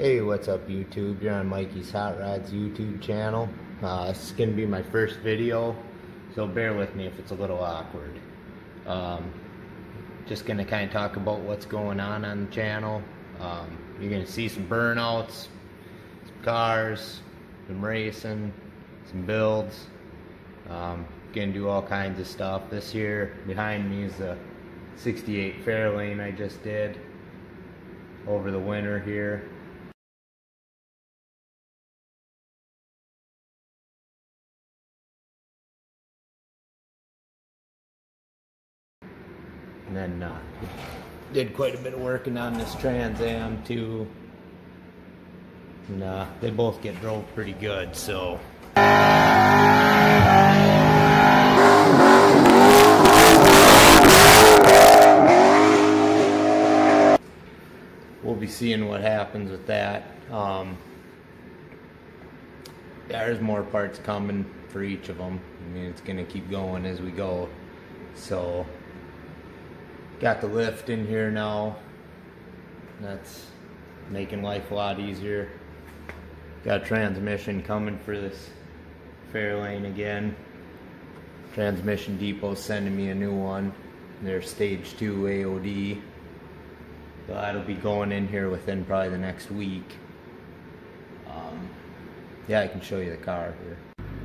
Hey, what's up YouTube? You're on Mikey's Hot Rods YouTube channel. Uh, this is going to be my first video, so bear with me if it's a little awkward. Um, just going to kind of talk about what's going on on the channel. Um, you're going to see some burnouts, some cars, some racing, some builds. Um, going to do all kinds of stuff. This here behind me is the 68 Fairlane I just did over the winter here. And then uh, did quite a bit of working on this Trans Am too. And uh, they both get drove pretty good, so. We'll be seeing what happens with that. Um, there's more parts coming for each of them. I mean, it's gonna keep going as we go. So, got the lift in here now. That's making life a lot easier. Got transmission coming for this Fairlane again. Transmission Depot sending me a new one. They're stage two AOD. So that'll be going in here within probably the next week. Um, yeah, I can show you the car here.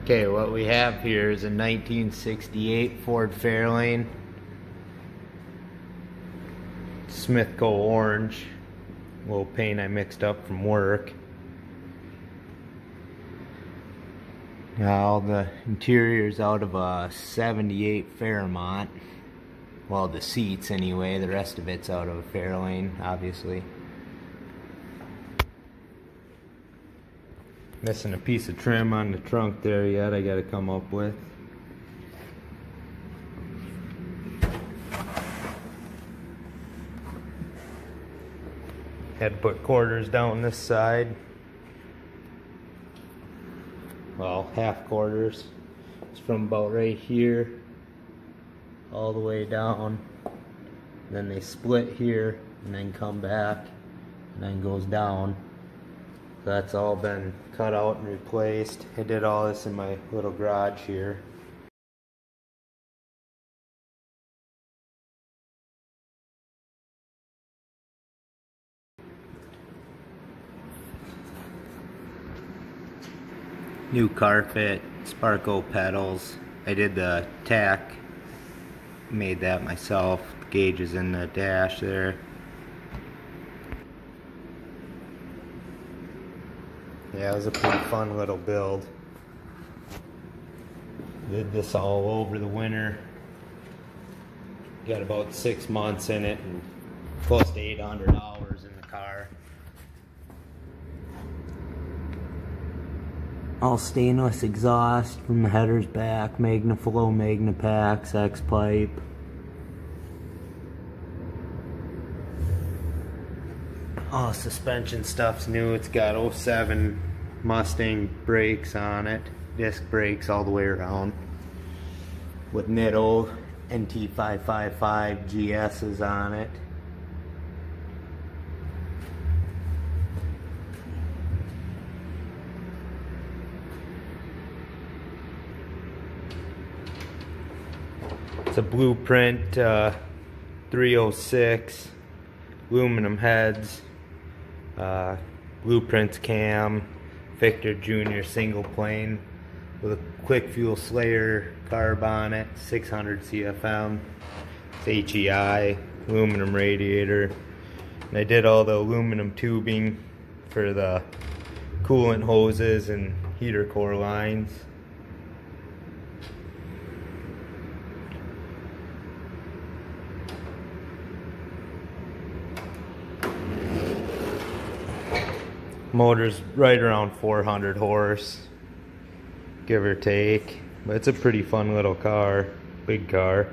Okay, what we have here is a 1968 Ford Fairlane. Smithco orange. A little paint I mixed up from work. Now the interior's out of a 78 Fairmont. Well, the seats anyway. The rest of it's out of a Fairlane, obviously. Missing a piece of trim on the trunk there yet. I got to come up with. Had to put quarters down this side. Well, half quarters. It's from about right here all the way down. Then they split here and then come back and then goes down. That's all been cut out and replaced. I did all this in my little garage here. New carpet, sparkle pedals. I did the tach made that myself. The gauge is in the dash there. Yeah, it was a pretty fun little build. Did this all over the winter. Got about six months in it and close to 800 hours in the car. All stainless exhaust from the headers back, Magnaflow, Magnapax, X-Pipe. All suspension stuff's new. It's got 07 Mustang brakes on it. Disc brakes all the way around. With Nitto NT555 GS's on it. It's a blueprint uh, 306 aluminum heads, uh, blueprints cam, Victor Jr. single plane with a quick fuel slayer carb on it, 600 CFM, it's HEI, aluminum radiator. And I did all the aluminum tubing for the coolant hoses and heater core lines. Motor's right around 400 horse, give or take. But it's a pretty fun little car, big car.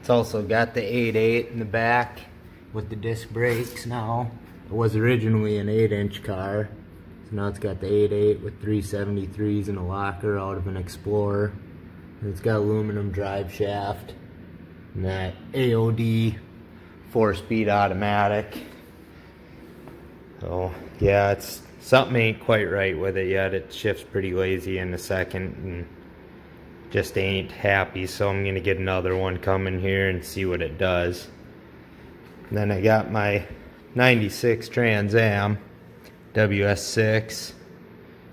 It's also got the 8.8 in the back with the disc brakes now. It was originally an 8 inch car. So now it's got the 8.8 with 373s and a locker out of an Explorer. And it's got aluminum drive shaft. And that AOD 4 speed automatic. So yeah, it's something ain't quite right with it yet. It shifts pretty lazy in the second and just ain't happy. So I'm gonna get another one coming here and see what it does. And then I got my 96 Trans Am WS6.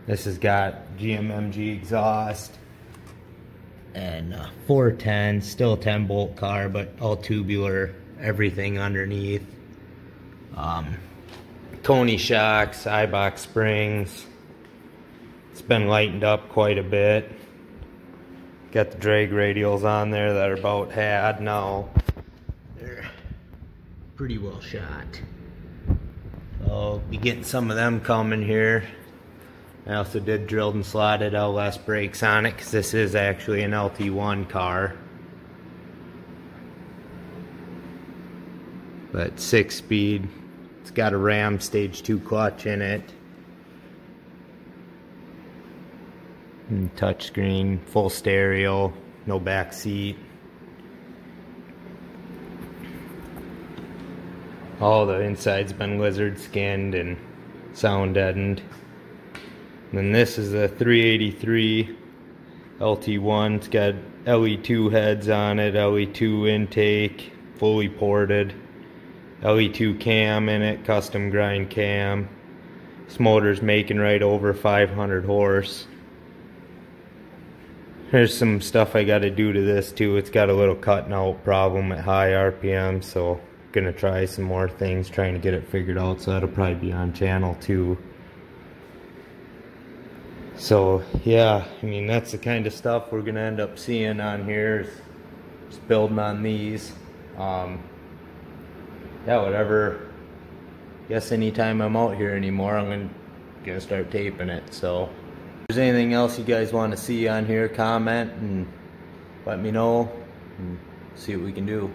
This has got GMMG exhaust and uh, 410, still a 10 bolt car, but all tubular, everything underneath. Um, Koni shocks, Eibach springs. It's been lightened up quite a bit. Got the drag radials on there that are about had now. They're pretty well shot. I'll be getting some of them coming here. I also did drilled and slotted LS brakes on it because this is actually an LT1 car. But six speed. It's got a Ram stage 2 clutch in it. And touchscreen, full stereo, no back seat. All the inside's been lizard skinned and sound deadened. And then this is a 383 LT1. It's got LE2 heads on it, LE2 intake, fully ported. LE2 cam in it, custom grind cam. This motor's making right over 500 horse. There's some stuff I got to do to this too. It's got a little cutting out problem at high RPM, so gonna try some more things trying to get it figured out so that'll probably be on channel too so yeah I mean that's the kind of stuff we're gonna end up seeing on here just building on these um, yeah whatever. Guess anytime I'm out here anymore I'm gonna, gonna start taping it so. If there's anything else you guys want to see on here comment and let me know and see what we can do